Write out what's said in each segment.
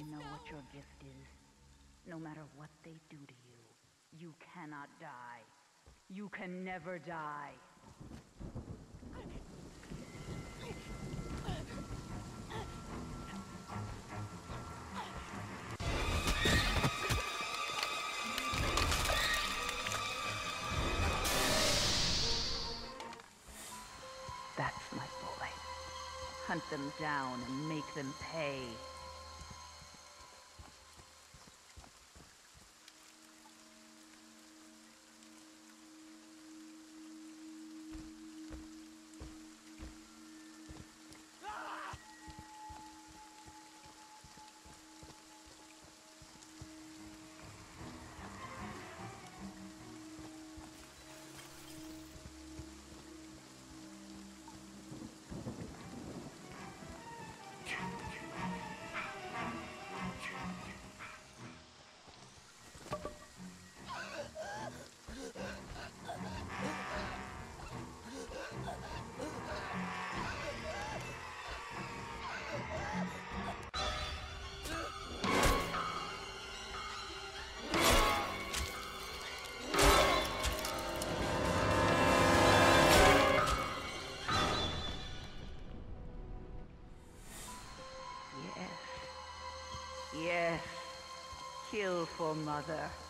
You know what your gift is? No matter what they do to you, you cannot die. You can never die. That's my boy. Hunt them down and make them pay. For mother.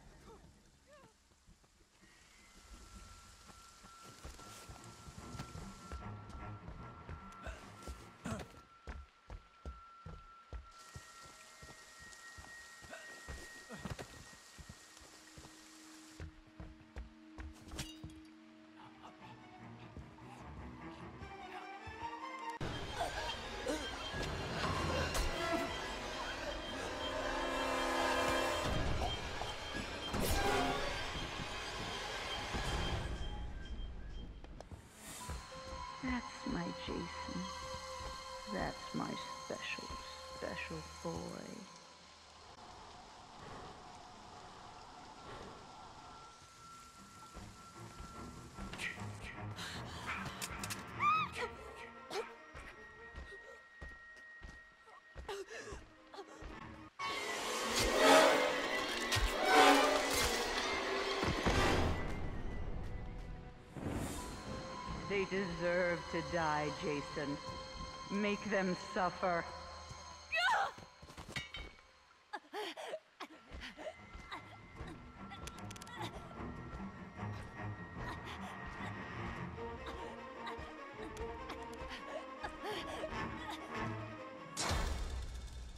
Deserve to die, Jason. Make them suffer.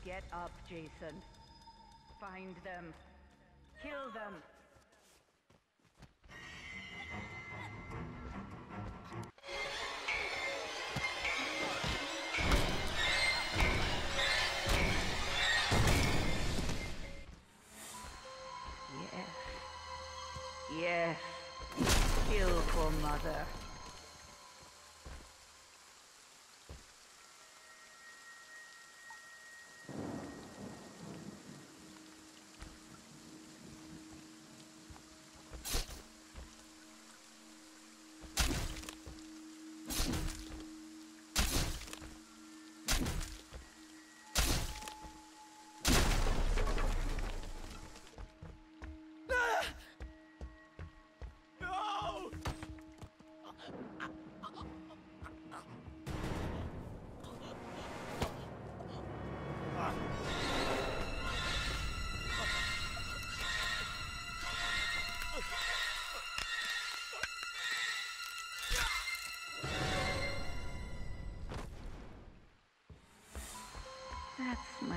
Get up, Jason. Find them. Kill them. For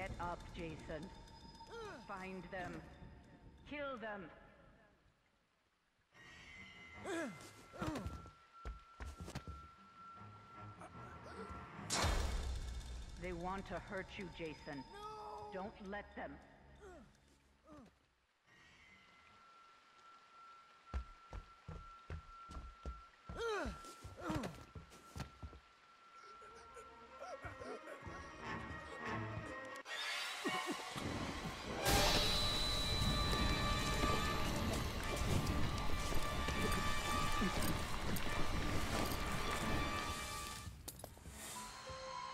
Get up, Jason. Find them. Kill them. They want to hurt you, Jason. Don't let them. They